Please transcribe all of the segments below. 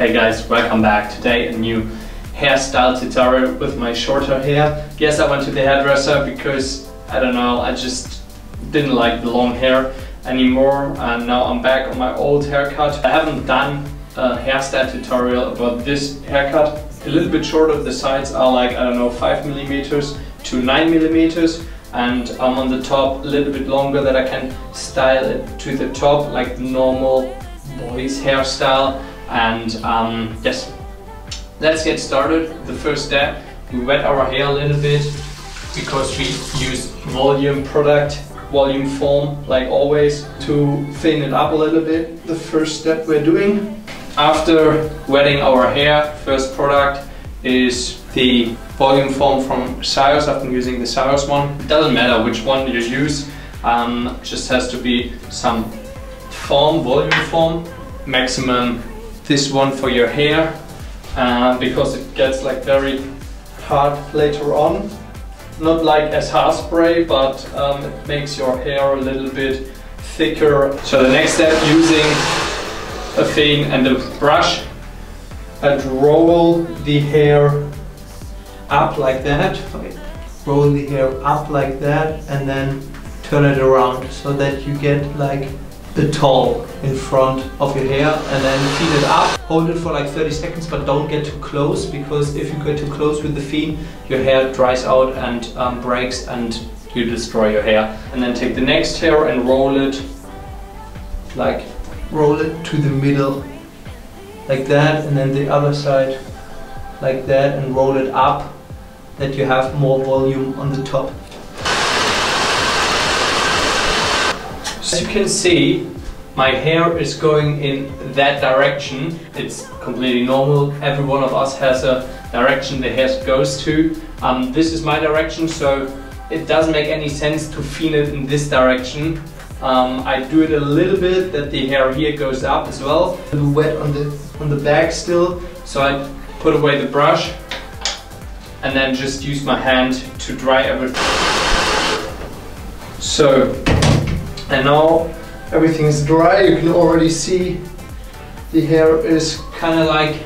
welcome back. Today a new hairstyle tutorial with my shorter hair. Yes, I went to the hairdresser because, I don't know, I just didn't like the long hair anymore and now I'm back on my old haircut. I haven't done a hairstyle tutorial about this haircut. A little bit shorter, the sides are like, I don't know, 5 millimeters to 9 millimeters and I'm on the top a little bit longer that I can style it to the top like normal boys hairstyle and um, yes let's get started the first step we wet our hair a little bit because we use volume product volume foam like always to thin it up a little bit the first step we're doing after wetting our hair first product is the volume foam from Syoss. I've been using the Syoss one. It doesn't matter which one you use, um, just has to be some foam, volume foam, maximum this one for your hair uh, because it gets like very hard later on. Not like as hairspray, but um, it makes your hair a little bit thicker. So the next step, using a fan and a brush, and roll the hair up like that, roll the hair up like that and then turn it around so that you get like the towel in front of your hair and then feed it up. Hold it for like 30 seconds but don't get too close because if you get too close with the feed your hair dries out and um, breaks and you destroy your hair. And then take the next hair and roll it like roll it to the middle like that and then the other side like that and roll it up that you have more volume on the top. As you can see, my hair is going in that direction. It's completely normal. Every one of us has a direction the hair goes to. Um, this is my direction, so it doesn't make any sense to feed it in this direction. Um, I do it a little bit that the hair here goes up as well. A little wet on the on the back still, so I put away the brush and then just use my hand to dry everything. So, and now everything is dry, you can already see the hair is kind of like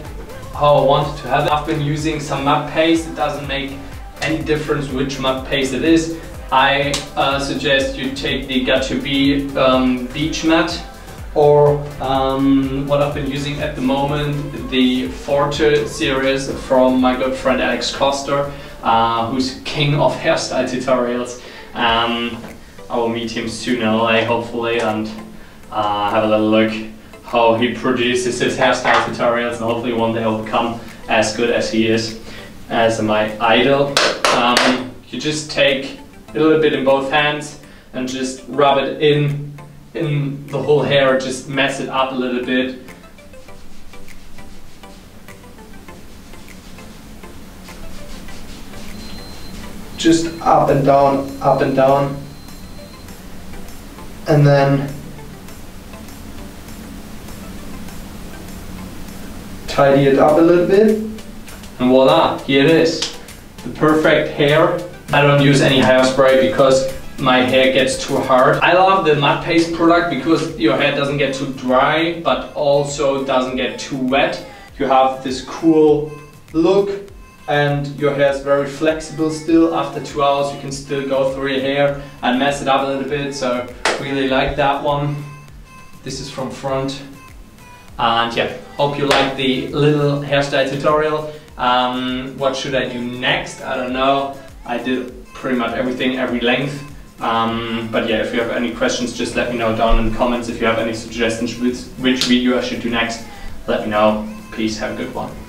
how I wanted to have it. I've been using some mud paste, it doesn't make any difference which mud paste it is. I uh, suggest you take the Got2b um, beach mat or um, what I've been using at the moment, the Forte series from my good friend Alex Costa, uh, who's king of hairstyle tutorials. Um, I will meet him soon in LA hopefully and uh, have a little look how he produces his hairstyle tutorials and hopefully one day I'll become as good as he is as my idol. Um, you just take a little bit in both hands and just rub it in in the whole hair, just mess it up a little bit. Just up and down, up and down. And then tidy it up a little bit. And voila, here it is. The perfect hair. I don't use any hairspray because my hair gets too hard. I love the mud paste product because your hair doesn't get too dry but also doesn't get too wet. You have this cool look and your hair is very flexible still. After two hours you can still go through your hair and mess it up a little bit so really like that one. This is from front and yeah, hope you like the little hairstyle tutorial. Um, what should I do next? I don't know. I did pretty much everything, every length. Um, but yeah, if you have any questions, just let me know down in the comments. If you have any suggestions which, which video I should do next, let me know. Peace, have a good one.